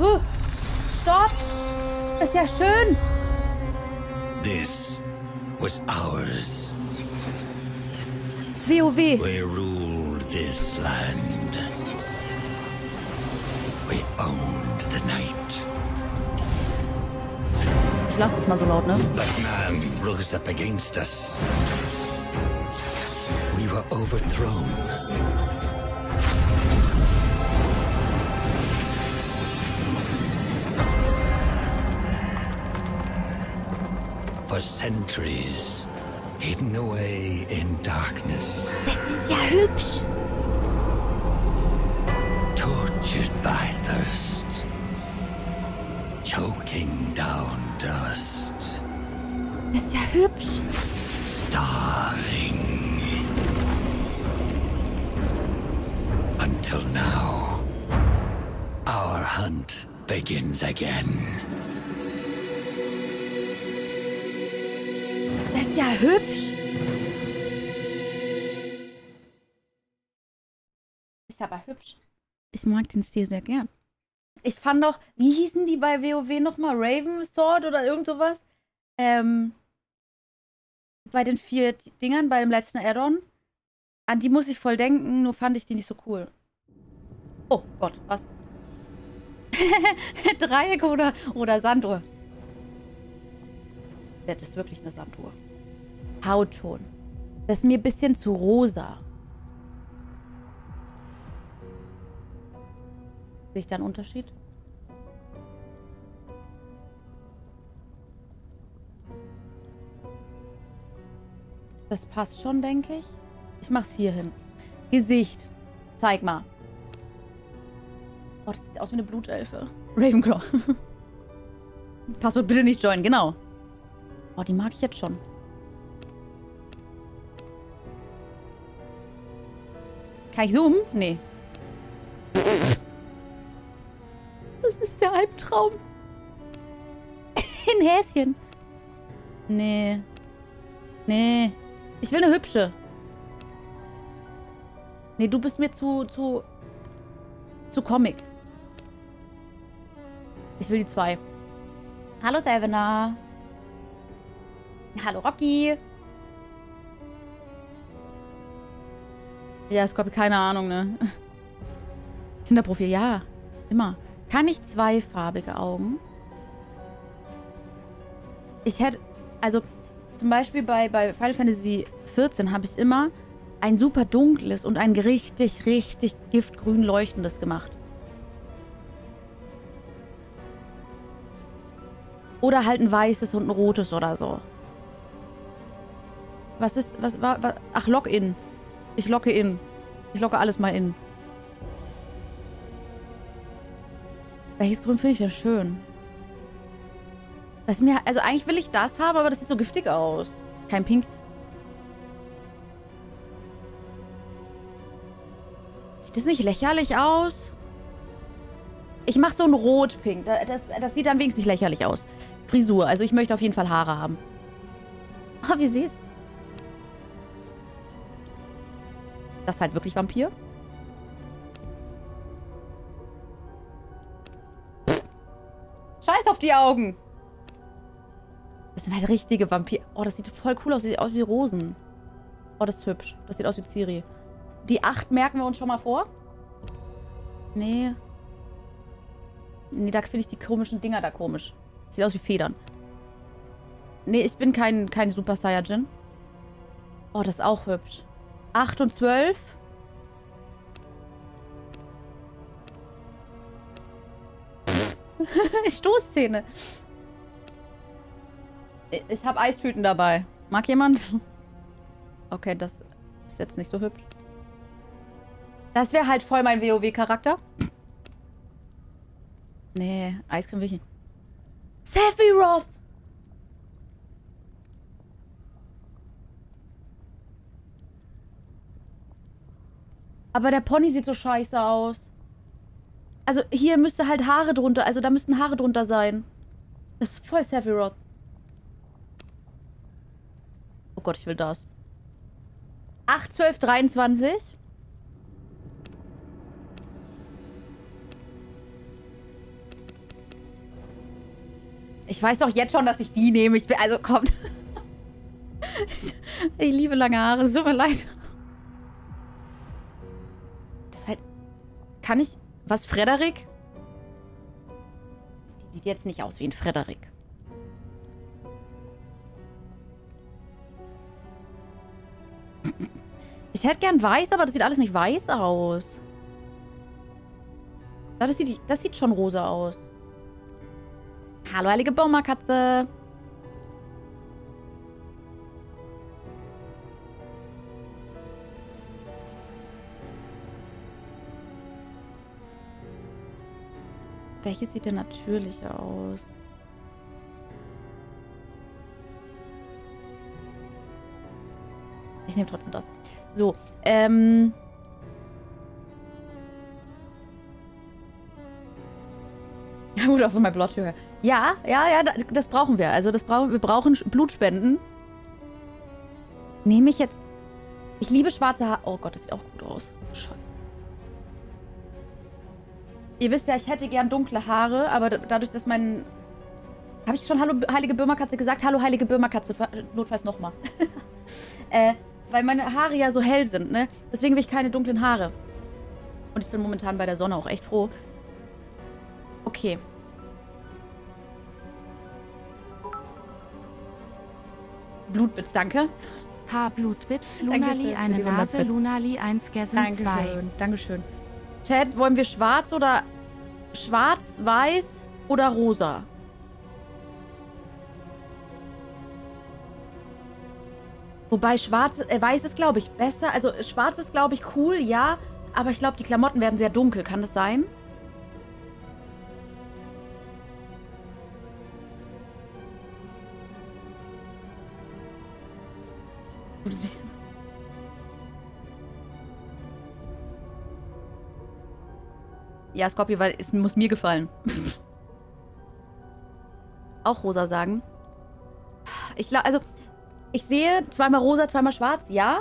Huh. Das ist ja schön! This was ours. WoW. We ruled this land. We owned the night. Ich lasse es mal so laut, ne? But man rose up against us. We were overthrown. For centuries, hidden away in darkness, Das ist ja hübsch. tortured by thirst, choking down dust, Das ist ja hübsch. starving. Until now, our hunt begins again. Hübsch. Ist aber hübsch. Ich mag den Stil sehr gern. Ich fand doch, wie hießen die bei WoW nochmal? Raven Sword oder irgend sowas? Ähm, bei den vier Dingern, bei dem letzten Add-on. An die muss ich voll denken, nur fand ich die nicht so cool. Oh Gott, was? Dreieck oder, oder Sanduhr? Das ist wirklich eine Sanduhr. Hautton. Das ist mir ein bisschen zu rosa. Sehe ich da einen Unterschied? Das passt schon, denke ich. Ich mach's hier hin. Gesicht. Zeig mal. Oh, das sieht aus wie eine Blutelfe. Ravenclaw. Passwort bitte nicht joinen, genau. Oh, die mag ich jetzt schon. Kann ich zoomen? Nee. Das ist der Albtraum. Ein Häschen. Nee. Nee. Ich will eine hübsche. Nee, du bist mir zu, zu, zu Comic. Ich will die zwei. Hallo, Devina. Hallo, Rocky. Ja, Scorpio, keine Ahnung, ne? Tinderprofil, ja. Immer. Kann ich zweifarbige Augen? Ich hätte, also zum Beispiel bei, bei Final Fantasy XIV habe ich immer ein super dunkles und ein richtig, richtig giftgrün leuchtendes gemacht. Oder halt ein weißes und ein rotes oder so. Was ist, was war, was, ach, Login. Ich locke in. Ich locke alles mal in. Welches Grün finde ich denn schön? Das ist mir, also eigentlich will ich das haben, aber das sieht so giftig aus. Kein Pink. Sieht das nicht lächerlich aus? Ich mache so ein Rot-Pink. Das, das, das sieht dann wenigstens nicht lächerlich aus. Frisur. Also ich möchte auf jeden Fall Haare haben. Oh, wie süß. Das ist halt wirklich Vampir. Scheiß auf die Augen. Das sind halt richtige Vampir. Oh, das sieht voll cool aus. Das sieht aus wie Rosen. Oh, das ist hübsch. Das sieht aus wie Ciri. Die 8 merken wir uns schon mal vor. Nee. Nee, da finde ich die komischen Dinger da komisch. Sieht aus wie Federn. Nee, ich bin kein, kein Super Saiyajin. Oh, das ist auch hübsch. 8 und 12. Stoßzähne. Ich, habe Eistüten dabei. Mag jemand? Okay, das ist jetzt nicht so hübsch. Das wäre halt voll mein WoW-Charakter. Nee, Eiscreme will ich nicht. Sephiroth! Aber der Pony sieht so scheiße aus. Also hier müsste halt Haare drunter, also da müssten Haare drunter sein. Das ist voll Sephiroth. Oh Gott, ich will das. 8, 12, 23. Ich weiß doch jetzt schon, dass ich die nehme. Ich bin, also kommt. ich liebe lange Haare. Es tut mir leid. Kann ich. Was, Frederik? Die sieht jetzt nicht aus wie ein Frederik. Ich hätte gern weiß, aber das sieht alles nicht weiß aus. Das sieht, das sieht schon rosa aus. Hallo, heilige Baumerkatze. Welches sieht denn natürlicher aus? Ich nehme trotzdem das. So, ähm... Ja gut, auch von meinem Blutsugar. Ja, ja, ja, das brauchen wir. Also das brauchen wir brauchen Blutspenden. Nehme ich jetzt... Ich liebe schwarze Haare. Oh Gott, das sieht auch gut aus. Scheiße. Ihr wisst ja, ich hätte gern dunkle Haare, aber dadurch, dass mein... Habe ich schon Hallo, heilige Böhmerkatze gesagt? Hallo, heilige Böhmerkatze. Notfalls nochmal. äh, weil meine Haare ja so hell sind, ne? Deswegen will ich keine dunklen Haare. Und ich bin momentan bei der Sonne auch echt froh. Okay. Blutbits, danke. H. Blutbits, Lunali, eine Nase, Lunali, ein Skessen, Dankeschön, zwei. Dankeschön. Chat, wollen wir schwarz oder schwarz, weiß oder rosa? Wobei schwarz, äh, weiß ist, glaube ich, besser. Also schwarz ist, glaube ich, cool, ja. Aber ich glaube, die Klamotten werden sehr dunkel. Kann das sein? Ja, Scorpio, weil es muss mir gefallen. Auch rosa sagen. Ich glaube, also ich sehe zweimal rosa, zweimal schwarz, ja.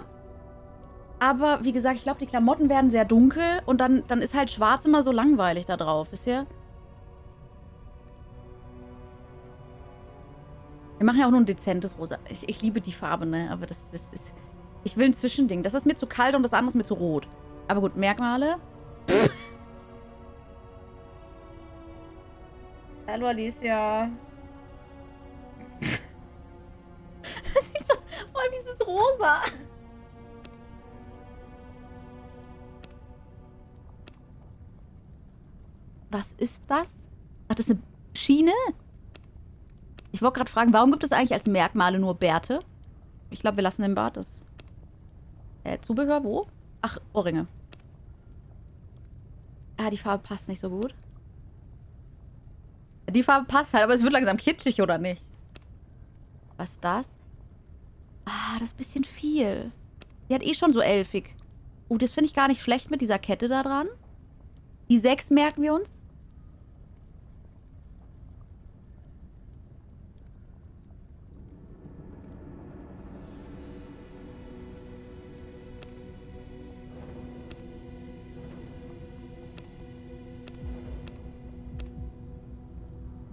Aber wie gesagt, ich glaube, die Klamotten werden sehr dunkel und dann, dann ist halt schwarz immer so langweilig da drauf, wisst ihr? Wir machen ja auch nur ein dezentes Rosa. Ich, ich liebe die Farbe, ne? Aber das, das ist... Ich will ein Zwischending. Das ist mir zu kalt und das andere ist mir zu rot. Aber gut, Merkmale. Hallo Alicia. Das sieht so... Vor allem dieses Rosa. Was ist das? Ach, das ist eine Schiene? Ich wollte gerade fragen, warum gibt es eigentlich als Merkmale nur Bärte? Ich glaube, wir lassen den Bart das. Äh, Zubehör, wo? Ach, Ohrringe. Ah, die Farbe passt nicht so gut. Die Farbe passt halt, aber es wird langsam kitschig, oder nicht? Was ist das? Ah, das ist ein bisschen viel. Die hat eh schon so elfig. Oh, das finde ich gar nicht schlecht mit dieser Kette da dran. Die sechs merken wir uns.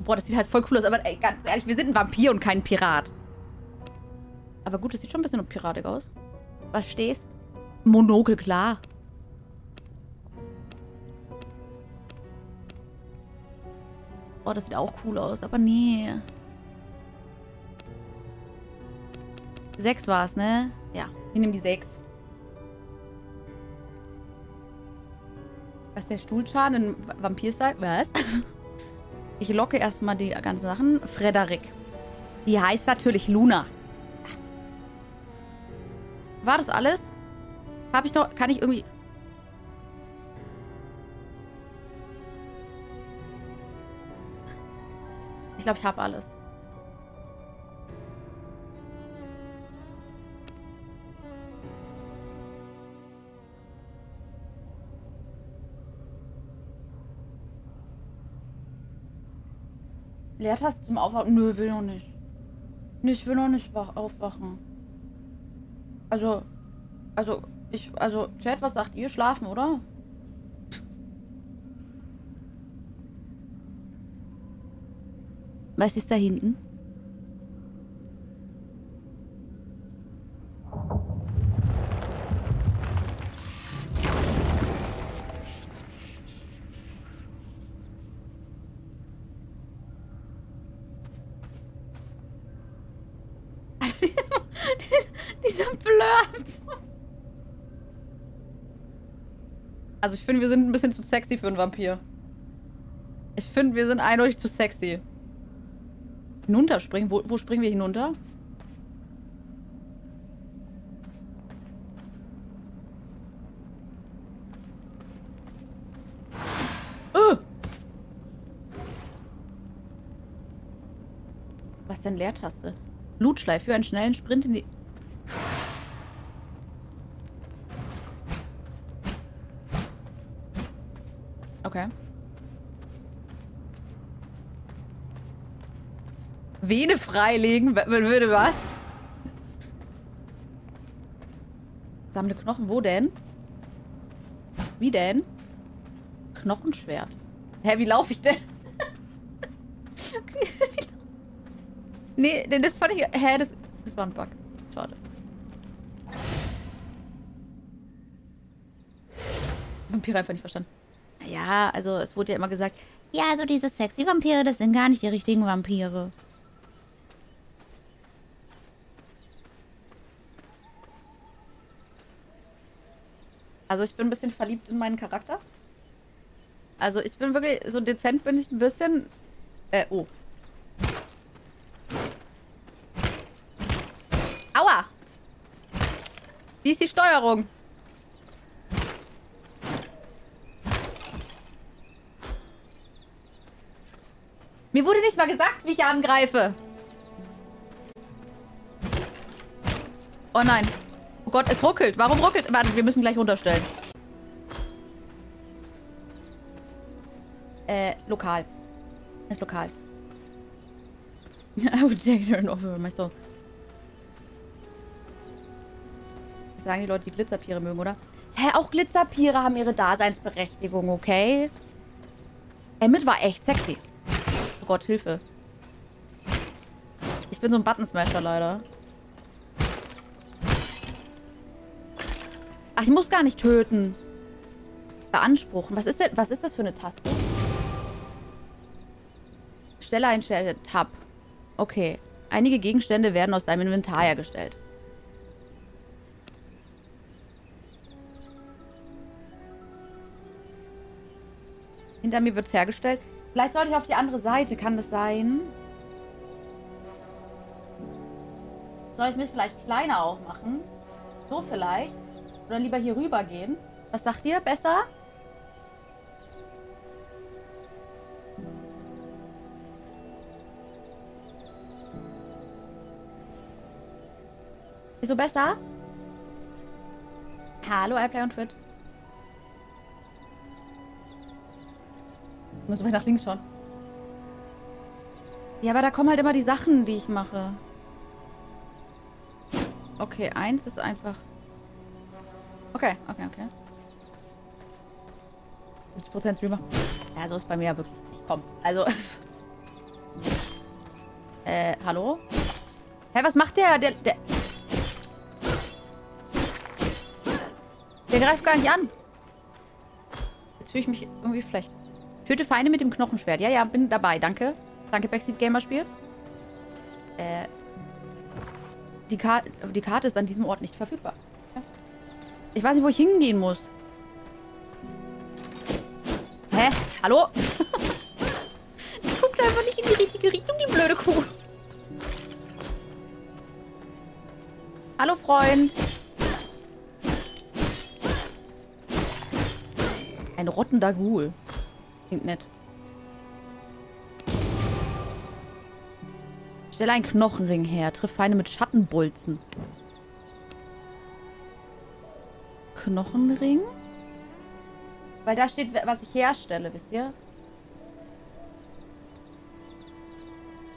Boah, das sieht halt voll cool aus. Aber ey, ganz ehrlich, wir sind ein Vampir und kein Pirat. Aber gut, das sieht schon ein bisschen piratig aus. Was stehst? Monokel, klar. Oh, das sieht auch cool aus. Aber nee. Sechs war es, ne? Ja, wir nehmen die sechs. Was ist der Stuhlschaden in Vampir-Style? Was? Ich locke erstmal die ganzen Sachen. Frederik. Die heißt natürlich Luna. War das alles? Habe ich noch... Kann ich irgendwie... Ich glaube, ich habe alles. Leertaste zum Aufwachen? Nö, will noch nicht. Ich will noch nicht wach aufwachen. Also, also, ich, also, Chat, was sagt ihr? Schlafen, oder? Was ist da hinten? Also ich finde, wir sind ein bisschen zu sexy für einen Vampir. Ich finde, wir sind eindeutig zu sexy. Hinunterspringen? Wo, wo springen wir hinunter? Äh! Was denn Leertaste? Blutschleif für einen schnellen Sprint in die... Vene freilegen? Würde was? Sammle Knochen. Wo denn? Wie denn? Knochenschwert. Hä, wie laufe ich denn? nee, denn das fand ich... Hä, das, das war ein Bug. Schade. Vampire einfach nicht verstanden. Ja, also es wurde ja immer gesagt, ja, also diese sexy Vampire, das sind gar nicht die richtigen Vampire. Also ich bin ein bisschen verliebt in meinen Charakter. Also ich bin wirklich, so dezent bin ich ein bisschen... Äh, oh. Aua! Wie ist die Steuerung? Mir wurde nicht mal gesagt, wie ich angreife. Oh nein. Gott, es ruckelt. Warum ruckelt? Warte, wir müssen gleich runterstellen. Äh, lokal. Ist lokal. I would take turn over myself. Sagen die Leute, die Glitzerpiere mögen, oder? Hä, auch Glitzerpiere haben ihre Daseinsberechtigung, okay? Emmett war echt sexy. Oh Gott, Hilfe. Ich bin so ein Button-Smasher leider. Ach, ich muss gar nicht töten. Beanspruchen. Was ist denn, was ist das für eine Taste? Stelle ein Schwert. Tab. Okay. Einige Gegenstände werden aus deinem Inventar hergestellt. Hinter mir wird es hergestellt. Vielleicht sollte ich auf die andere Seite. Kann das sein? Soll ich mich vielleicht kleiner aufmachen? So vielleicht? Oder lieber hier rüber gehen? Was sagt ihr? Besser? Ist so besser? Hallo, iPlay und Twit. Ich muss weit nach links schauen. Ja, aber da kommen halt immer die Sachen, die ich mache. Okay, eins ist einfach... Okay, okay, okay. 70% Streamer. Ja, so ist bei mir ja wirklich nicht. Komm, also... äh, hallo? Hä, was macht der? Der, der... Der greift gar nicht an. Jetzt fühle ich mich irgendwie schlecht. Töte Feinde mit dem Knochenschwert. Ja, ja, bin dabei. Danke. Danke, Backseat Gamer Spiel. Äh, die, Kar die Karte ist an diesem Ort nicht verfügbar. Ich weiß nicht, wo ich hingehen muss. Hä? Hallo? die guckt einfach nicht in die richtige Richtung, die blöde Kuh. Hallo, Freund. Ein rottender Ghoul. Klingt nett. Stelle einen Knochenring her. Triff Feinde mit Schattenbolzen. Knochenring? Weil da steht, was ich herstelle, wisst ihr?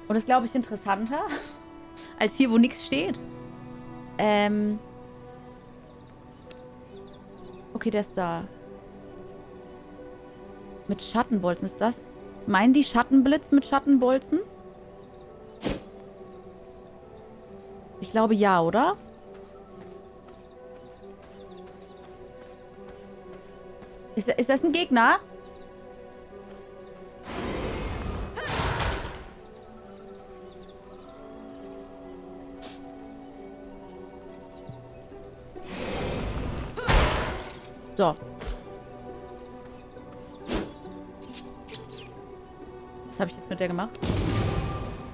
Und das glaube ich interessanter als hier, wo nichts steht. Ähm. Okay, der ist da. Mit Schattenbolzen ist das. Meinen die Schattenblitz mit Schattenbolzen? Ich glaube ja, oder? Ja. Ist, ist das ein Gegner? So. Was habe ich jetzt mit der gemacht?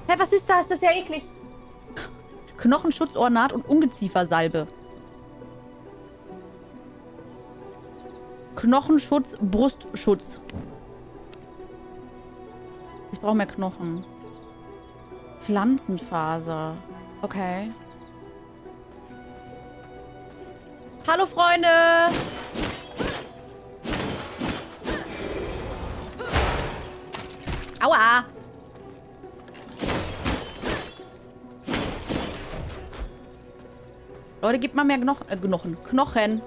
Hä, was ist das? Das ist ja eklig. Knochenschutzornat und Ungeziefersalbe. Knochenschutz, Brustschutz. Ich brauche mehr Knochen. Pflanzenfaser. Okay. Hallo, Freunde! Aua! Leute, gib mal mehr Knoch äh, Knochen. Knochen.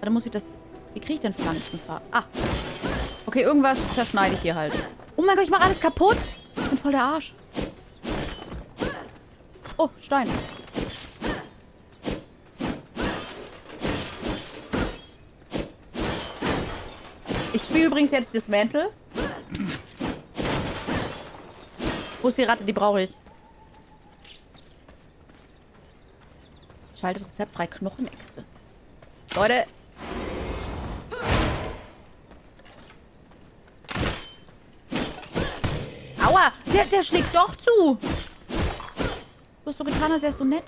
Da muss ich das... Wie kriege ich denn Pflanzenfarbe? Ah. Okay, irgendwas zerschneide ich hier halt. Oh mein Gott, ich mache alles kaputt. Ich bin voll der Arsch. Oh, Stein. Ich spiele übrigens jetzt Dismantle. Wo ist die Ratte? Die brauche ich. Schaltet rezeptfrei Knochenäxte. Leute. Aua! Der, der schlägt doch zu! Du hast so getan, als wärst du nett.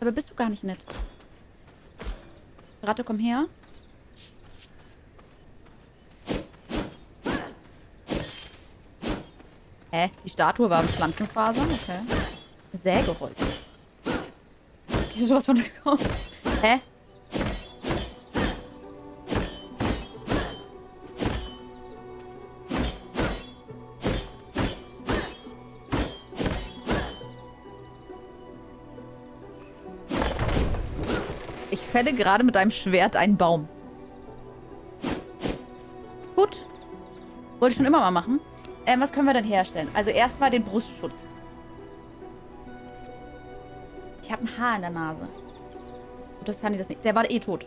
Aber bist du gar nicht nett. Ratte, komm her. Hä? Die Statue war mit Pflanzenfasern? Okay. Sägeholz. Ich hab sowas von gekauft. Hä? Fälle gerade mit einem Schwert einen Baum. Gut. Wollte ich schon immer mal machen. Ähm, was können wir denn herstellen? Also erstmal den Brustschutz. Ich habe ein Haar in der Nase. Gut, das kann ich das nicht. Der war eh tot.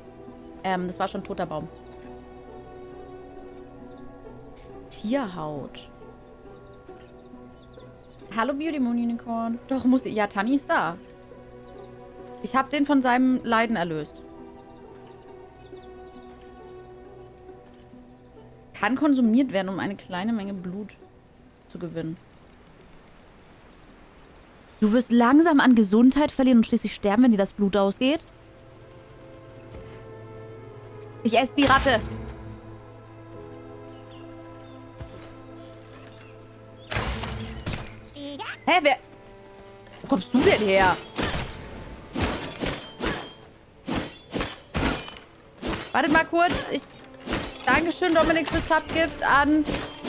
Ähm, das war schon ein toter Baum. Tierhaut. Hallo Beauty Moon Unicorn. Doch, muss ich. Ja, Tani ist da. Ich habe den von seinem Leiden erlöst. Kann konsumiert werden, um eine kleine Menge Blut zu gewinnen. Du wirst langsam an Gesundheit verlieren und schließlich sterben, wenn dir das Blut ausgeht. Ich esse die Ratte. Hä, wer... Wo kommst du denn her? Wartet mal kurz. Ich... Dankeschön, Dominik, fürs Subgift an...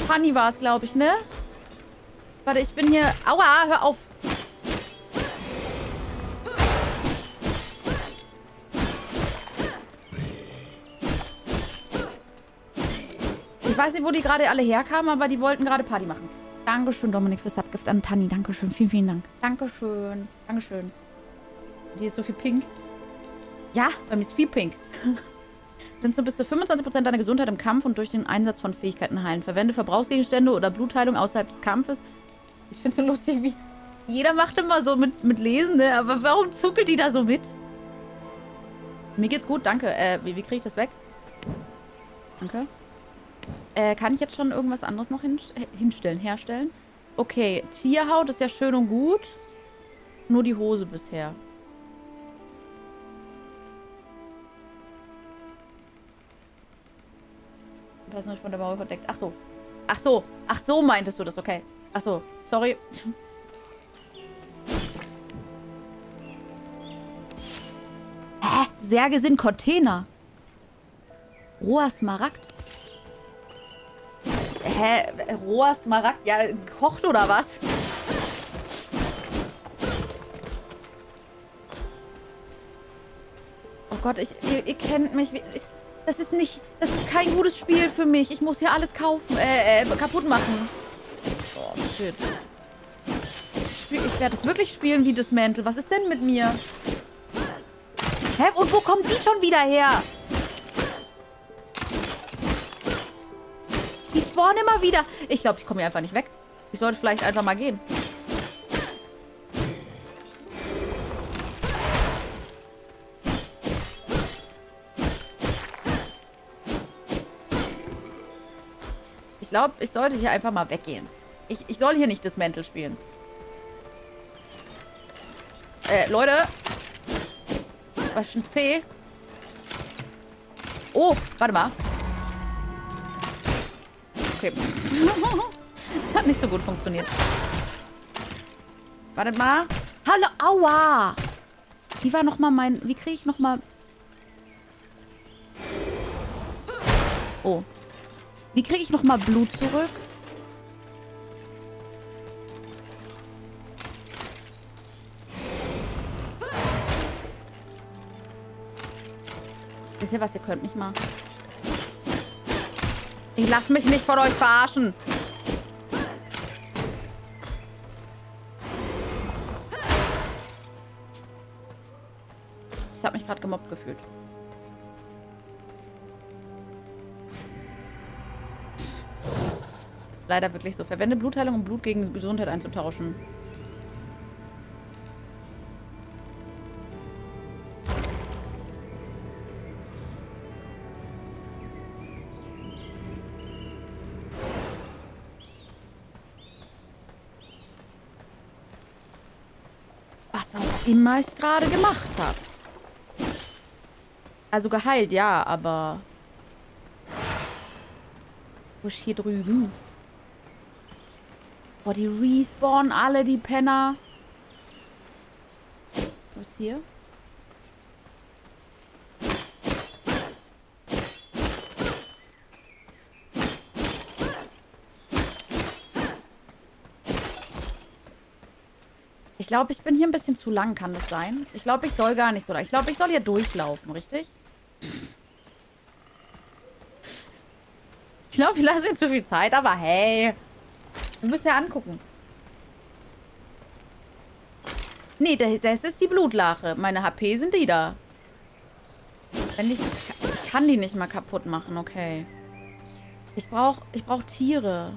Fanny war es, glaube ich, ne? Warte, ich bin hier... Aua, hör auf. Ich weiß nicht, wo die gerade alle herkamen, aber die wollten gerade Party machen. Dankeschön, Dominik, fürs Subgift an Tanni. Dankeschön. Vielen, vielen Dank. Dankeschön. Dankeschön. Die ist so viel pink. Ja, bei mir ist viel pink. Sind so bis zu 25% deiner Gesundheit im Kampf und durch den Einsatz von Fähigkeiten heilen. Verwende Verbrauchsgegenstände oder Blutheilung außerhalb des Kampfes. Ich finde es so lustig, wie... Jeder macht immer so mit, mit Lesen, ne? Aber warum zuckelt die da so mit? Mir geht's gut, danke. Äh, wie, wie kriege ich das weg? Danke. Äh, kann ich jetzt schon irgendwas anderes noch hin, hinstellen, herstellen? Okay, Tierhaut ist ja schön und gut. Nur die Hose bisher. Nicht von der Mauer verdeckt. Ach so. Ach so. Ach so meintest du das. Okay. Ach so. Sorry. Hä? Särge sind Container. Roher Smaragd. Hä? Roher Smaragd? Ja, gekocht oder was? Oh Gott, ich, ihr, ihr kennt mich. Ich, das ist nicht... Das ist kein gutes Spiel für mich. Ich muss hier alles kaufen, äh, äh kaputt machen. Oh, shit. ich werde es wirklich spielen wie Dismantle. Was ist denn mit mir? Hä? Und wo kommen die schon wieder her? Die spawnen immer wieder. Ich glaube, ich komme hier einfach nicht weg. Ich sollte vielleicht einfach mal gehen. Ich glaube, ich sollte hier einfach mal weggehen. Ich, ich soll hier nicht Dismantle spielen. Äh, Leute. Was ist ein C? Oh, warte mal. Okay. das hat nicht so gut funktioniert. Warte mal. Hallo, aua. Wie war nochmal mein... Wie kriege ich nochmal... Oh. Wie kriege ich nochmal Blut zurück? Wisst ihr was? Ihr könnt mich mal. Ich lass mich nicht von euch verarschen. Ich habe mich gerade gemobbt gefühlt. Leider wirklich so. Verwende Blutheilung, um Blut gegen Gesundheit einzutauschen. immer ich gerade gemacht habe. Also geheilt, ja, aber... Wo ist hier drüben? Boah, die respawnen alle, die Penner. Was hier? glaube, ich bin hier ein bisschen zu lang, kann das sein? Ich glaube, ich soll gar nicht so lang. Ich glaube, ich soll hier durchlaufen, richtig? Ich glaube, ich lasse mir zu viel Zeit, aber hey. Wir müssen ja angucken. Nee, das ist die Blutlache. Meine HP sind die da. Wenn ich, ich kann die nicht mal kaputt machen, okay. Ich brauche ich brauch Tiere.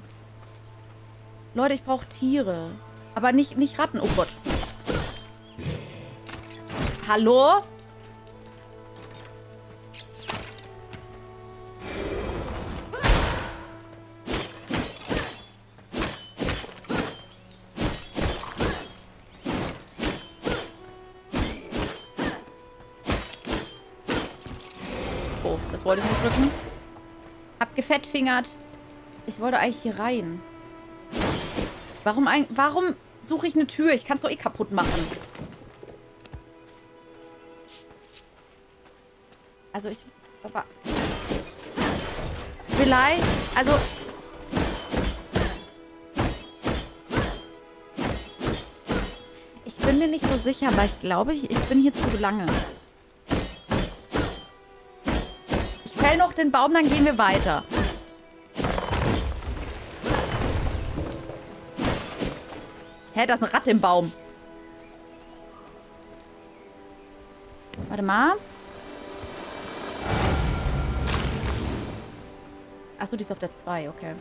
Leute, ich brauche Tiere. Aber nicht, nicht Ratten. Oh Gott. Hallo? Hab gefettfingert. Ich wollte eigentlich hier rein. Warum, ein, warum suche ich eine Tür? Ich kann es doch eh kaputt machen. Also ich... Aber... Vielleicht... Also... Ich bin mir nicht so sicher, aber ich glaube, ich, ich bin hier zu lange. Ich fäll noch den Baum, dann gehen wir weiter. Hä, da ist ein Rad im Baum. Warte mal. Achso, die ist auf der 2, okay.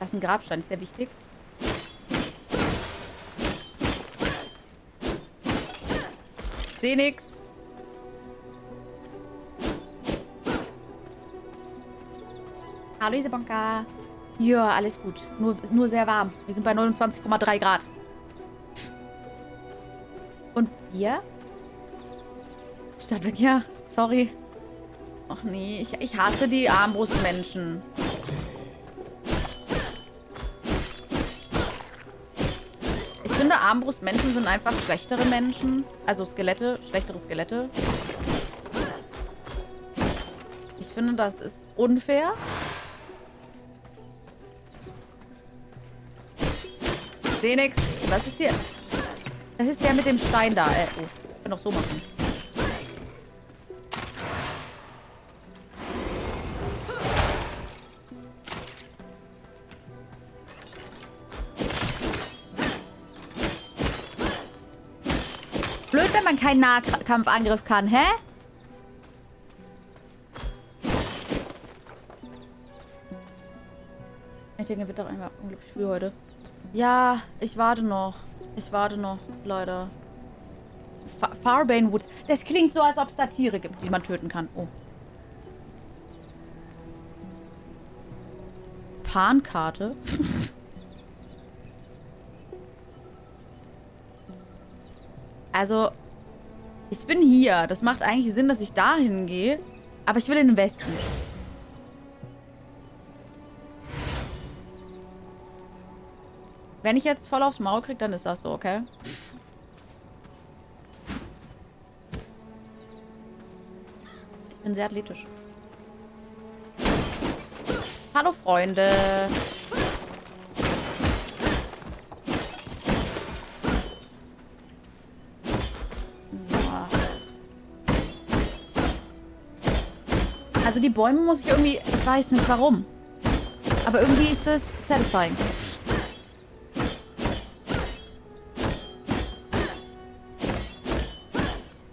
Das ist ein Grabstein, ist der wichtig? Seh nix. Hallo Isabonka. Ja, alles gut. Nur, nur sehr warm. Wir sind bei 29,3 Grad. Und ihr? Stadtwerk, ja. Sorry. Ach nee, ich, ich hasse die Armbrustmenschen. Ich finde, Armbrustmenschen sind einfach schlechtere Menschen. Also Skelette, schlechtere Skelette. Ich finde, das ist unfair. sehe nichts. Was ist hier? Das ist der mit dem Stein da. Äh, oh, ich kann doch so machen. Blöd, wenn man keinen Nahkampfangriff kann, hä? Ich denke, wird doch einmal unglaublich viel heute. Ja, ich warte noch. Ich warte noch, Leute. Fa Farbane Woods. Das klingt so, als ob es da Tiere gibt, die man töten kann. Oh. Pan-Karte. also, ich bin hier. Das macht eigentlich Sinn, dass ich dahin gehe. Aber ich will in den Westen. Wenn ich jetzt voll aufs Maul kriege, dann ist das so, okay? Ich bin sehr athletisch. Hallo, Freunde. So. Also die Bäume muss ich irgendwie... Ich weiß nicht warum. Aber irgendwie ist es satisfying.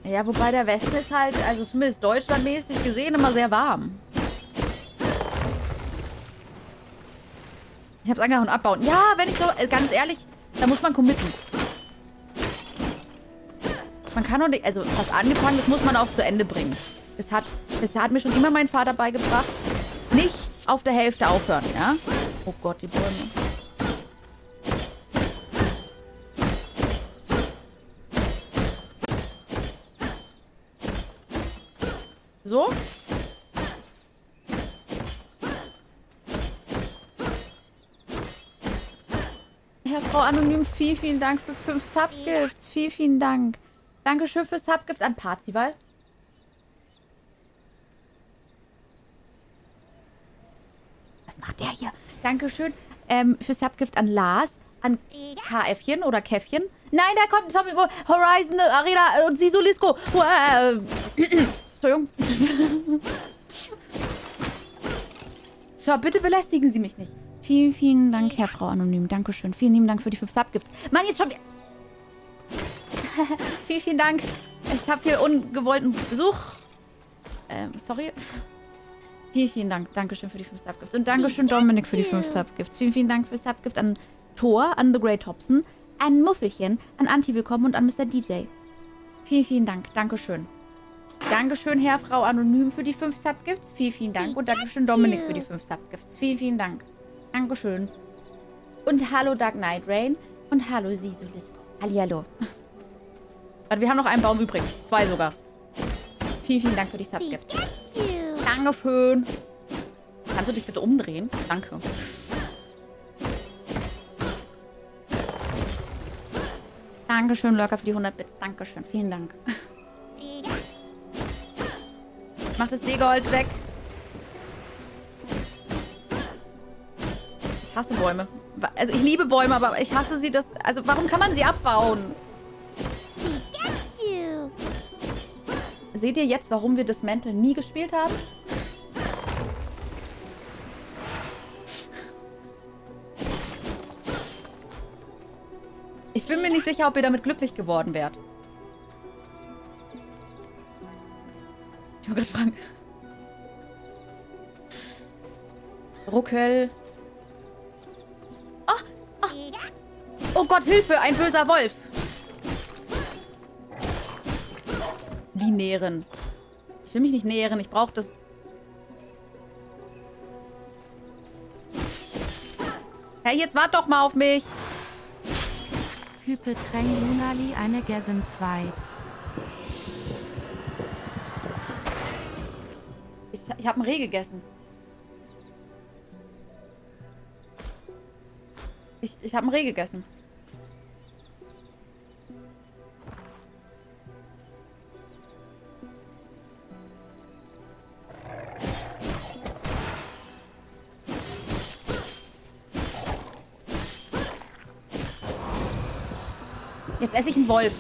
Ja, wobei der Westen ist halt, also zumindest deutschlandmäßig gesehen, immer sehr warm. Ich hab's angehauen, abbauen. Ja, wenn ich so, äh, ganz ehrlich, da muss man committen. Man kann doch nicht, also was angefangen, das muss man auch zu Ende bringen. Das hat, das hat mir schon immer mein Vater beigebracht. Nicht auf der Hälfte aufhören, ja? Oh Gott, die Bäume. Anonym, vielen, vielen Dank für fünf Subgifts. Vielen, vielen Dank. Dankeschön für Subgift an Parzival. Was macht der hier? Dankeschön ähm, für Subgift an Lars, an KFchen oder Käffchen. Nein, da kommt Zombie Horizon Arena und Sisulisco. Entschuldigung. Sir, bitte belästigen Sie mich nicht. Vielen, vielen Dank, Herr Frau Anonym. Dankeschön. Vielen lieben Dank für die fünf Subgifts. Mann, jetzt schon... vielen, vielen Dank. Ich habe hier ungewollten Besuch. Ähm, sorry. Vielen, vielen Dank. Dankeschön für die fünf Subgifts. Und Dankeschön, Dominik, für die fünf Subgifts. Vielen, vielen Dank für Subgift an Thor, an The Great Thompson, an Muffelchen, an Anti Willkommen und an Mr. DJ. Vielen, vielen Dank. Dankeschön. Dankeschön, Herr, Frau Anonym für die 5 Subgifts. Vielen, vielen Dank. Und Dankeschön, Dominik, für die 5 Subgifts. Vielen, vielen Dank. Dankeschön. Und hallo, Dark Knight Rain. Und hallo, Sisulisco. Hallihallo. Warte, wir haben noch einen Baum übrig. Zwei sogar. Vielen, vielen Dank für die Subgifts. Dankeschön. Kannst du dich bitte umdrehen? Danke. Dankeschön, Lurker, für die 100 Bits. Dankeschön. Vielen Dank. Mach das Sägeholz weg. Hasse Bäume. Also ich liebe Bäume, aber ich hasse sie das... Also warum kann man sie abbauen? Seht ihr jetzt, warum wir das Mantle nie gespielt haben? Ich bin mir nicht sicher, ob ihr damit glücklich geworden wärt. Ich wollte gerade fragen. Ruckel. Gott, Hilfe, ein böser Wolf. Wie nähren? Ich will mich nicht nähren, ich brauche das... Hey, jetzt wart doch mal auf mich. Hype Treng Lunali eine Gersen 2. Ich, ich habe ein Reh gegessen. Ich, ich habe ein Reh gegessen. Esse ich einen Wolf.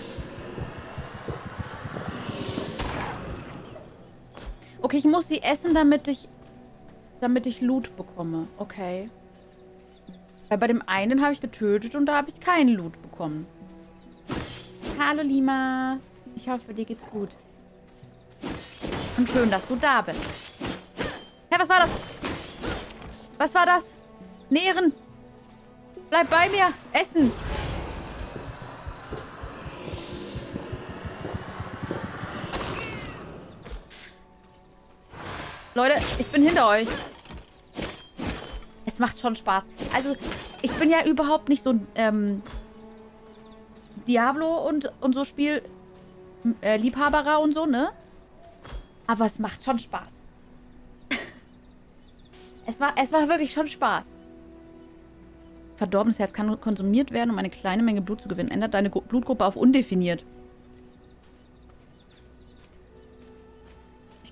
Okay, ich muss sie essen, damit ich damit ich Loot bekomme. Okay. Weil bei dem einen habe ich getötet und da habe ich keinen Loot bekommen. Hallo Lima. Ich hoffe, dir geht's gut. Und schön, dass du da bist. Hä, was war das? Was war das? Nähren. Bleib bei mir. Essen. Leute, ich bin hinter euch. Es macht schon Spaß. Also, ich bin ja überhaupt nicht so ein ähm, Diablo und, und so Spiel äh, Liebhaberer und so, ne? Aber es macht schon Spaß. es, war, es war wirklich schon Spaß. Verdorbenes Herz kann konsumiert werden, um eine kleine Menge Blut zu gewinnen. Ändert deine Blutgruppe auf undefiniert.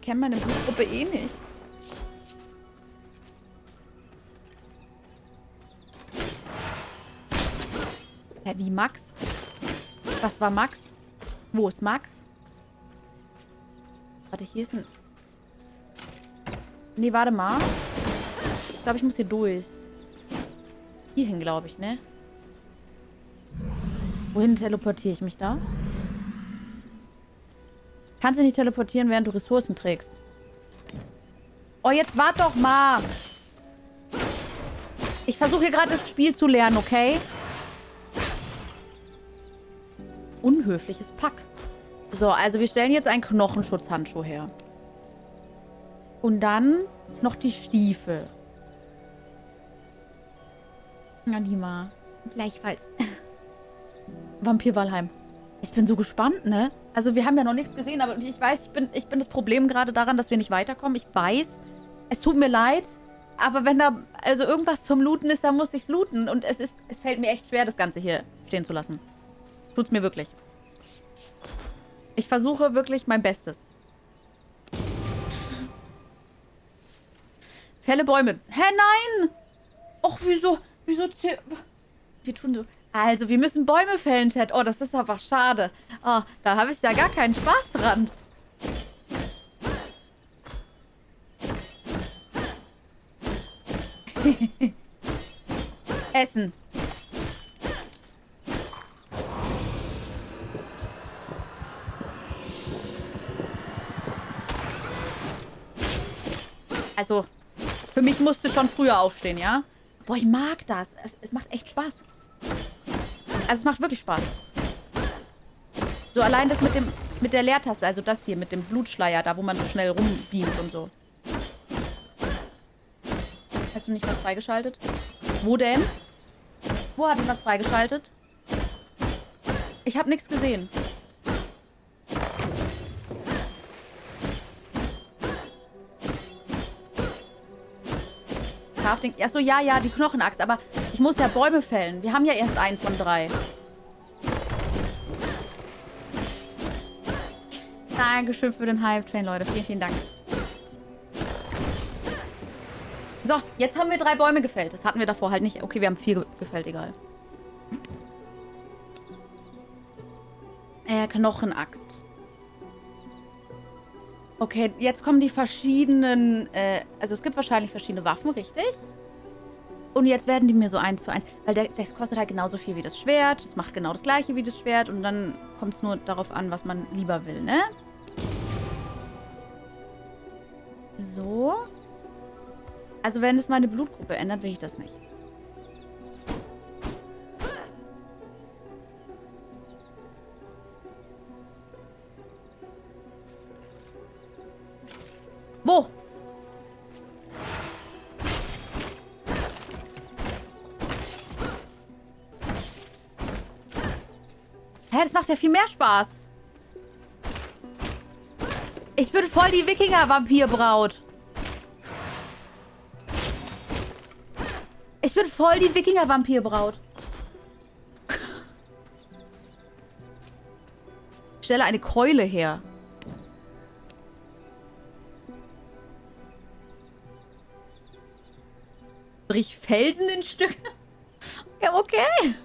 Kenne meine Blutgruppe eh nicht. Hä, wie Max? Was war Max? Wo ist Max? Warte, hier ist ein... Nee, warte mal. Ich glaube, ich muss hier durch. Hierhin, glaube ich, ne? Wohin teleportiere ich mich da? Kannst du nicht teleportieren, während du Ressourcen trägst. Oh, jetzt wart doch mal. Ich versuche hier gerade das Spiel zu lernen, okay? Unhöfliches Pack. So, also wir stellen jetzt einen Knochenschutzhandschuh her. Und dann noch die Stiefel. Ja, die mal. Gleichfalls. Vampir Valheim. Ich bin so gespannt, ne? Also wir haben ja noch nichts gesehen, aber ich weiß, ich bin, ich bin das Problem gerade daran, dass wir nicht weiterkommen. Ich weiß, es tut mir leid, aber wenn da also irgendwas zum Looten ist, dann muss ich's looten. Und es ist, es fällt mir echt schwer, das Ganze hier stehen zu lassen. Tut's mir wirklich. Ich versuche wirklich mein Bestes. Fälle Bäume. Hä, nein! Och, wieso? Wieso? Wir tun so. Also, wir müssen Bäume fällen, Ted. Oh, das ist einfach schade. Oh, da habe ich ja gar keinen Spaß dran. Essen. Also, für mich musste schon früher aufstehen, ja? Boah, ich mag das. Es, es macht echt Spaß. Also, es macht wirklich Spaß. So, allein das mit dem mit der Leertaste, also das hier, mit dem Blutschleier, da wo man so schnell rumbeamt und so. Hast du nicht was freigeschaltet? Wo denn? Wo hat ich was freigeschaltet? Ich habe nichts gesehen. Crafting. Achso, ja, ja, die Knochenaxt. Aber ich muss ja Bäume fällen. Wir haben ja erst einen von drei. Dankeschön für den Hype-Train, Leute. Vielen, vielen Dank. So, jetzt haben wir drei Bäume gefällt. Das hatten wir davor halt nicht. Okay, wir haben vier gefällt, egal. Äh, Knochenaxt. Okay, jetzt kommen die verschiedenen, äh, also es gibt wahrscheinlich verschiedene Waffen, richtig? Und jetzt werden die mir so eins für eins, weil der, das kostet halt genauso viel wie das Schwert. Das macht genau das gleiche wie das Schwert und dann kommt es nur darauf an, was man lieber will, ne? So. Also wenn es meine Blutgruppe ändert, will ich das nicht. Macht ja viel mehr Spaß. Ich bin voll die Wikinger-Vampirbraut. Ich bin voll die Wikinger-Vampirbraut. Stelle eine Keule her. Brich Felsen in Stücke. ja, okay.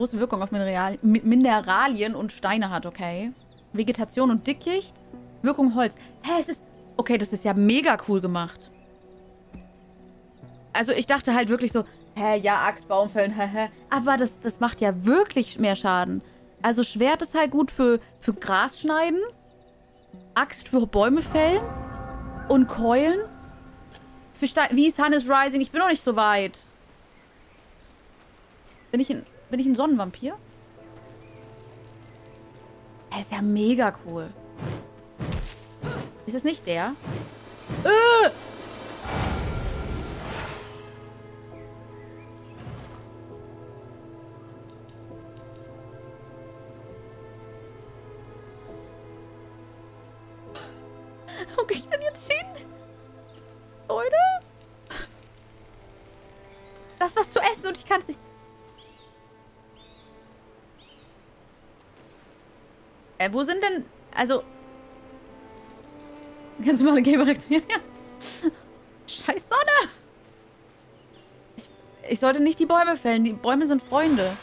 Große Wirkung auf Mineral Mineralien und Steine hat, okay. Vegetation und Dickicht. Wirkung Holz. Hä, es ist... Okay, das ist ja mega cool gemacht. Also ich dachte halt wirklich so, hä, ja, Axt, Baumfällen, hä, hä. Aber das, das macht ja wirklich mehr Schaden. Also Schwert ist halt gut für, für Gras schneiden. Axt für Bäume fällen. Und Keulen. Für Stein... Wie Sun is Rising? Ich bin noch nicht so weit. Bin ich ein, bin ich ein Sonnenvampir? Er ist ja mega cool. Ist es nicht der? Äh! Wo sind denn... Also... Kannst du mal eine Gamer aktivieren? Ja. Scheiß Sonne! Ich, ich sollte nicht die Bäume fällen. Die Bäume sind Freunde.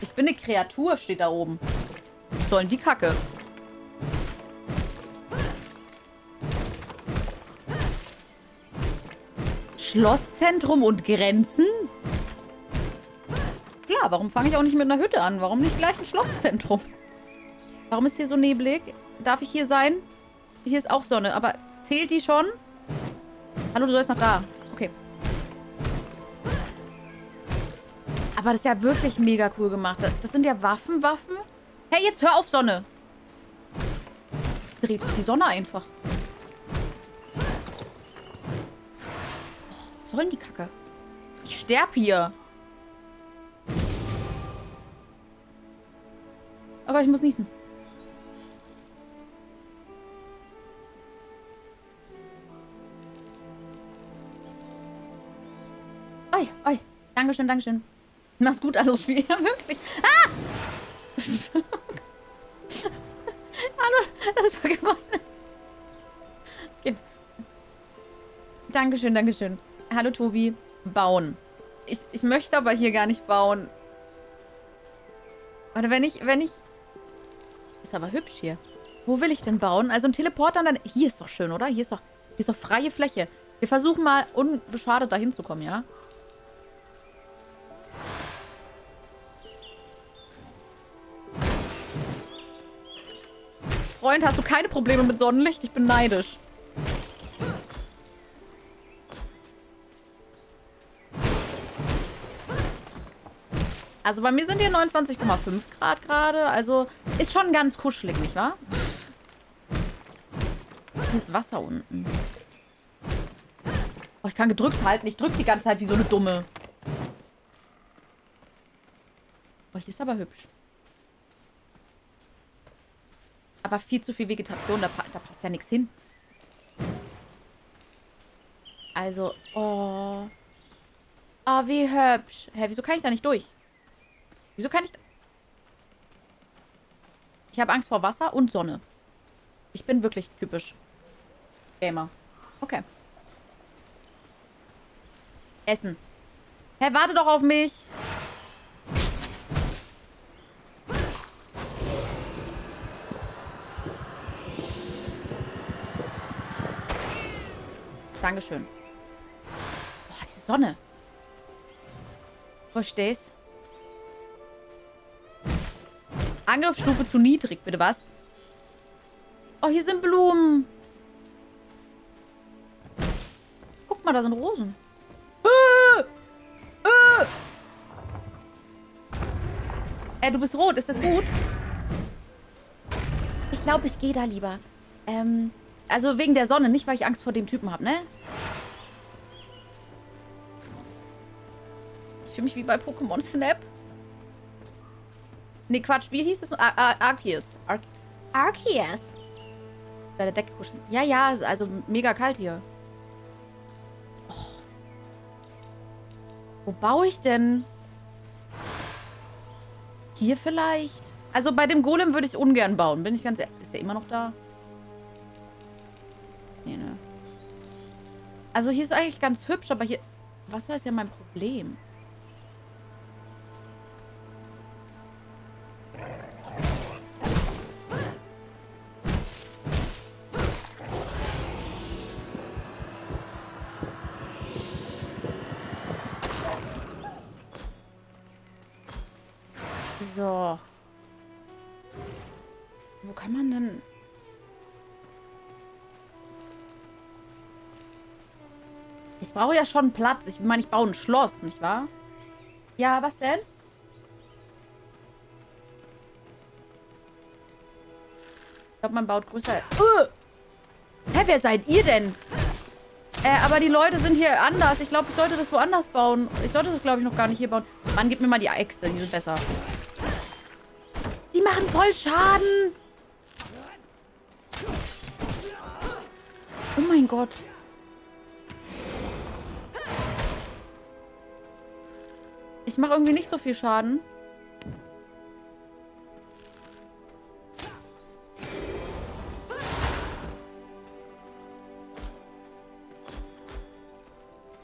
Ich bin eine Kreatur, steht da oben. Was sollen die Kacke? Schlosszentrum und Grenzen? Warum fange ich auch nicht mit einer Hütte an? Warum nicht gleich ein Schlosszentrum? Warum ist hier so neblig? Darf ich hier sein? Hier ist auch Sonne, aber zählt die schon? Hallo, du sollst nach da. Okay. Aber das ist ja wirklich mega cool gemacht. Das sind ja Waffen, Waffen. Hey, jetzt hör auf, Sonne. Dreht sich die Sonne einfach. Oh, was soll denn die Kacke? Ich sterb hier. Gott, ich muss niesen. Oi, oi. Dankeschön, Dankeschön. Mach's gut, alles Spiel. Ja, wirklich. Ah! Hallo, das war gemein. Okay. Dankeschön, Dankeschön. Hallo, Tobi. Bauen. Ich, ich möchte aber hier gar nicht bauen. Oder wenn ich, wenn ich... Ist aber hübsch hier. Wo will ich denn bauen? Also ein Teleporter dann... Hier ist doch schön, oder? Hier ist doch, hier ist doch freie Fläche. Wir versuchen mal unbeschadet dahin zu kommen, ja? Freund, hast du keine Probleme mit Sonnenlicht? Ich bin neidisch. Also bei mir sind hier 29,5 Grad gerade. Also ist schon ganz kuschelig, nicht wahr? Hier ist Wasser unten. Oh, ich kann gedrückt halten. Ich drücke die ganze Zeit wie so eine Dumme. Oh, hier ist aber hübsch. Aber viel zu viel Vegetation, da, da passt ja nichts hin. Also, oh. Oh, wie hübsch. Hä, wieso kann ich da nicht durch? Wieso kann ich... Ich habe Angst vor Wasser und Sonne. Ich bin wirklich typisch Gamer. Okay. Essen. Hä, warte doch auf mich. Dankeschön. Boah, die Sonne. Verstehst? Angriffsstufe zu niedrig, bitte was? Oh, hier sind Blumen. Guck mal, da sind Rosen. Äh, äh. äh du bist rot. Ist das gut? Ich glaube, ich gehe da lieber. Ähm, also wegen der Sonne, nicht weil ich Angst vor dem Typen habe, ne? Ich fühle mich wie bei Pokémon Snap. Ne, Quatsch, wie hieß es? Ar Ar Arceus. Ar Arceus. Der Decke kuscheln. Ja, ja, also mega kalt hier. Oh. Wo baue ich denn? Hier vielleicht? Also bei dem Golem würde ich ungern bauen. Bin ich ganz ehrlich. Ist der immer noch da? Nee, ne. Also hier ist eigentlich ganz hübsch, aber hier... Wasser ist ja mein Problem. So. Wo kann man denn... Ich brauche ja schon Platz. Ich meine, ich baue ein Schloss, nicht wahr? Ja, was denn? Ich glaube, man baut größer... Uh! Hä, wer seid ihr denn? Äh, aber die Leute sind hier anders. Ich glaube, ich sollte das woanders bauen. Ich sollte das, glaube ich, noch gar nicht hier bauen. Mann, gib mir mal die Äxte. Die sind besser. Machen voll Schaden. Oh mein Gott. Ich mache irgendwie nicht so viel Schaden.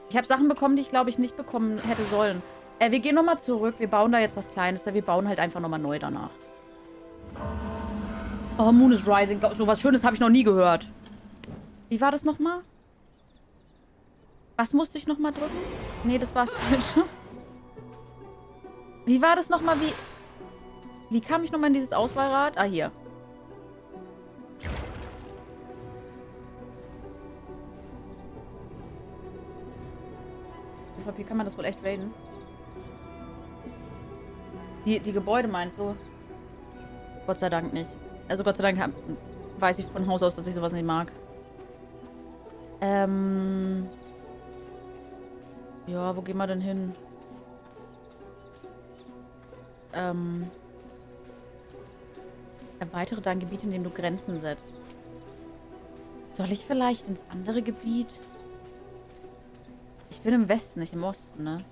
Ich habe Sachen bekommen, die ich, glaube ich, nicht bekommen hätte sollen. Äh, wir gehen nochmal zurück. Wir bauen da jetzt was Kleines. Wir bauen halt einfach nochmal neu danach. Oh, Moon is Rising. So was Schönes habe ich noch nie gehört. Wie war das nochmal? Was musste ich nochmal drücken? Nee, das war es falsch. Wie war das nochmal? Wie, wie kam ich nochmal in dieses Auswahlrad? Ah, hier. Papier kann man das wohl echt raiden. Die, die Gebäude meinst du? Gott sei Dank nicht. Also Gott sei Dank hab, weiß ich von Haus aus, dass ich sowas nicht mag. Ähm... Ja, wo gehen wir denn hin? Ähm... Erweitere dein Gebiet, in dem du Grenzen setzt. Soll ich vielleicht ins andere Gebiet? Ich bin im Westen, nicht im Osten, ne?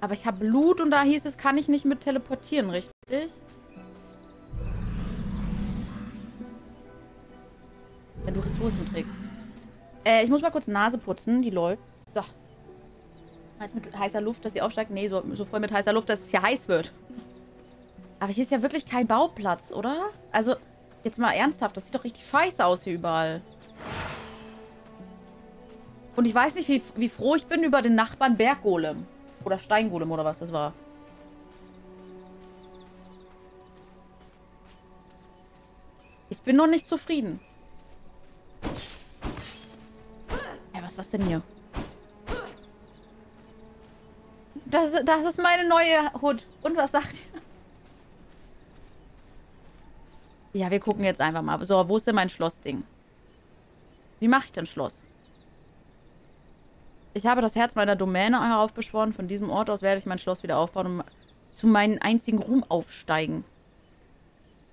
Aber ich habe Blut und da hieß es, kann ich nicht mit teleportieren, richtig? Wenn du Ressourcen trägst. Äh, ich muss mal kurz Nase putzen, die läuft. So. Heißt mit heißer Luft, dass sie aufsteigt? Nee, so, so voll mit heißer Luft, dass es hier heiß wird. Aber hier ist ja wirklich kein Bauplatz, oder? Also, jetzt mal ernsthaft, das sieht doch richtig scheiße aus hier überall. Und ich weiß nicht, wie, wie froh ich bin über den Nachbarn Berggolem. Oder Steingolem oder was das war. Ich bin noch nicht zufrieden. Ja, was ist das denn hier? Das, das ist meine neue Hut. Und was sagt ihr? Ja, wir gucken jetzt einfach mal. So, wo ist denn mein Schlossding? Wie mache ich denn Schloss? Ich habe das Herz meiner Domäne heraufbeschworen. Von diesem Ort aus werde ich mein Schloss wieder aufbauen und zu meinem einzigen Ruhm aufsteigen.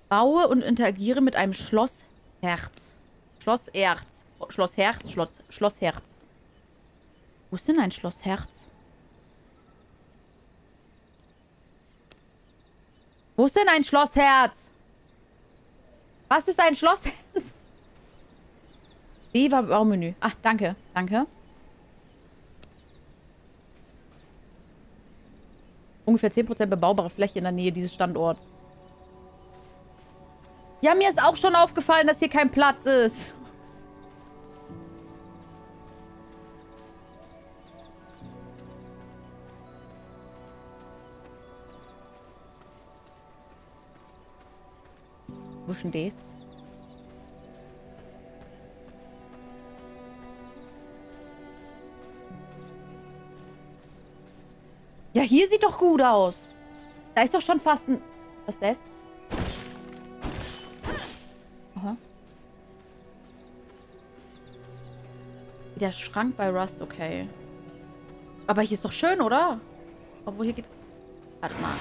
Baue und interagiere mit einem Schlossherz. Schlosserz. Schlossherz, Schloss, Schlossherz. Wo ist denn ein Schlossherz? Wo ist denn ein Schlossherz? Was ist ein Schlossherz? B war Baumenü. Ach, danke. Danke. Ungefähr 10% bebaubare Fläche in der Nähe dieses Standorts. Ja, mir ist auch schon aufgefallen, dass hier kein Platz ist. Wo denn das? Ja, hier sieht doch gut aus. Da ist doch schon fast ein... Was ist das? Aha. Der Schrank bei Rust, okay. Aber hier ist doch schön, oder? Obwohl hier geht's... Warte mal.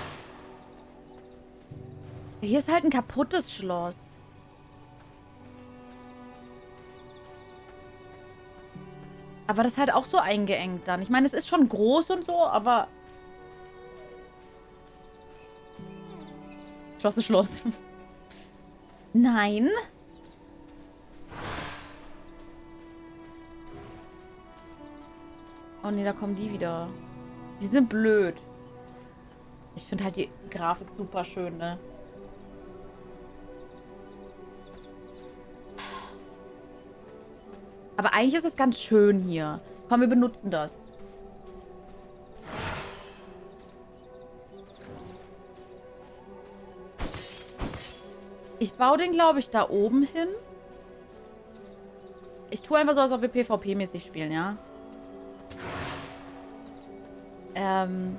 Hier ist halt ein kaputtes Schloss. Aber das ist halt auch so eingeengt dann. Ich meine, es ist schon groß und so, aber... Schloss ist Schloss. Nein. Oh ne, da kommen die wieder. Die sind blöd. Ich finde halt die Grafik super schön, ne? Aber eigentlich ist es ganz schön hier. Komm, wir benutzen das. Ich baue den, glaube ich, da oben hin. Ich tue einfach so, als ob wir PvP-mäßig spielen, ja? Ähm...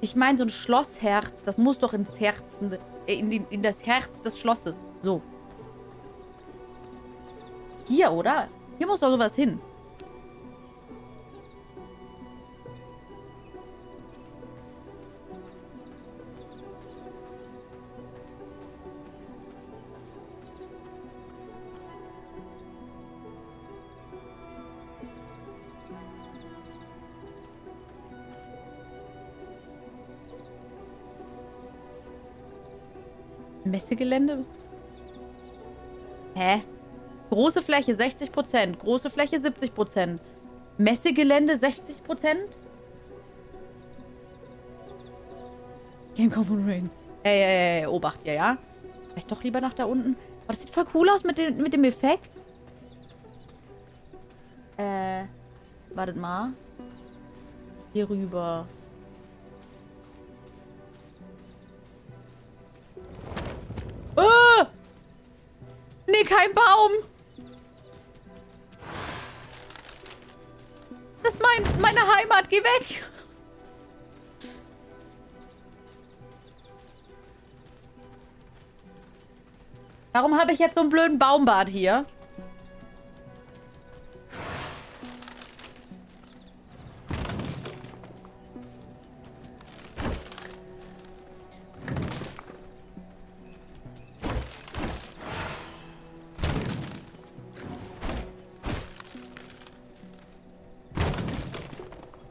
Ich meine, so ein Schlossherz, das muss doch ins Herzen, in, die, in das Herz des Schlosses. So. Hier, oder? Hier muss doch sowas hin. Messegelände? Hä? Große Fläche 60%, große Fläche 70%. Messegelände 60%? Gamecom von Rain. Ey, ey, ey, Obacht hier, ja? Vielleicht doch lieber nach da unten. Oh, das sieht voll cool aus mit dem, mit dem Effekt. Äh, wartet mal. Hier rüber. Nee, kein Baum. Das ist mein, meine Heimat. Geh weg. Warum habe ich jetzt so einen blöden Baumbart hier?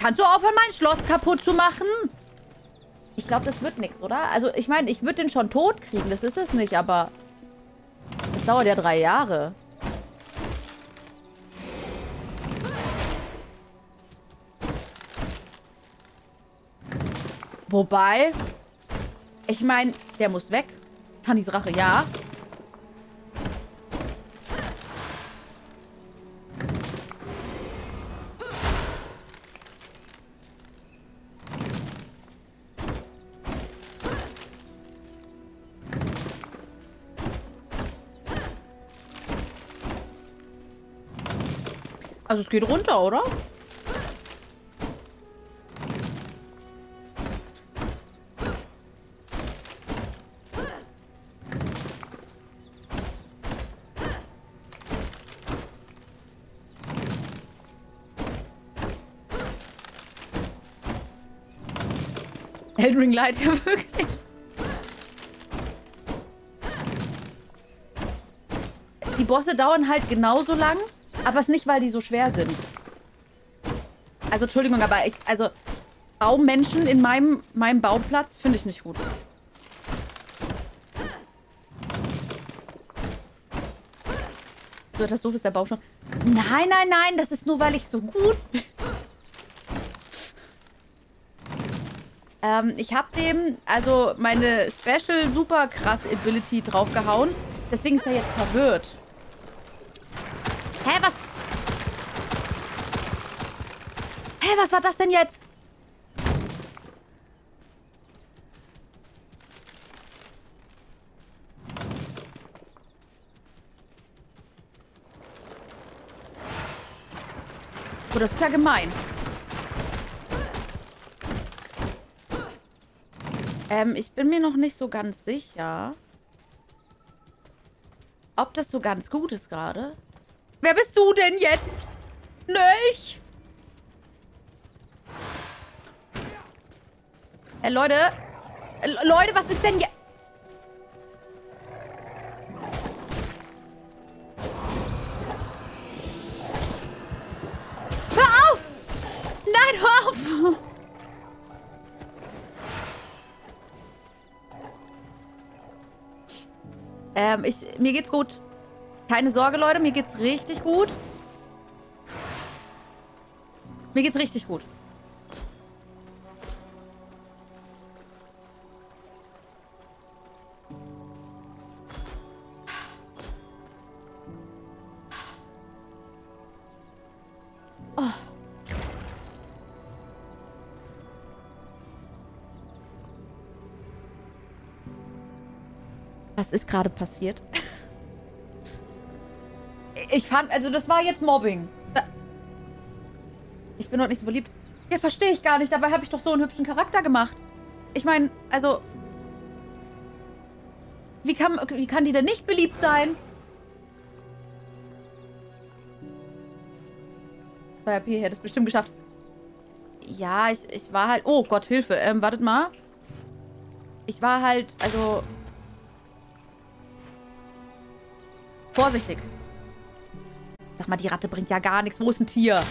Kannst du aufhören, mein Schloss kaputt zu machen? Ich glaube, das wird nichts, oder? Also, ich meine, ich würde den schon tot kriegen. Das ist es nicht, aber... Das dauert ja drei Jahre. Wobei... Ich meine, der muss weg. Tannys Rache, ja. Also es geht runter, oder? Elden Ring Light, ja wirklich. Die Bosse dauern halt genauso lang. Aber es nicht, weil die so schwer sind. Also, Entschuldigung, aber ich, also, Baumenschen in meinem, meinem Bauplatz finde ich nicht gut. So, das doof ist der Bau schon. Nein, nein, nein, das ist nur, weil ich so gut bin. ähm, ich habe dem, also meine Special super krass Ability draufgehauen. Deswegen ist er jetzt verwirrt. Hä, was? Hä, was war das denn jetzt? Oh, das ist ja gemein. Ähm, ich bin mir noch nicht so ganz sicher, ob das so ganz gut ist gerade. Wer bist du denn jetzt? Nöch? Äh, Leute. Äh, Leute, was ist denn jetzt? Hör auf! Nein, hör auf! ähm, ich, mir geht's gut. Keine Sorge, Leute, mir geht's richtig gut. Mir geht's richtig gut. Oh. Was ist gerade passiert? Ich fand, also das war jetzt Mobbing. Ich bin dort nicht so beliebt. Ja, verstehe ich gar nicht. Dabei habe ich doch so einen hübschen Charakter gemacht. Ich meine, also... Wie kann, wie kann die denn nicht beliebt sein? Bei AP hätte es bestimmt geschafft. Ja, ich, ich war halt... Oh Gott, Hilfe. Ähm, wartet mal. Ich war halt, also... Vorsichtig. Sag mal, die Ratte bringt ja gar nichts. Wo ist ein Tier?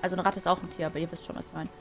Also eine Ratte ist auch ein Tier, aber ihr wisst schon, was ich meine.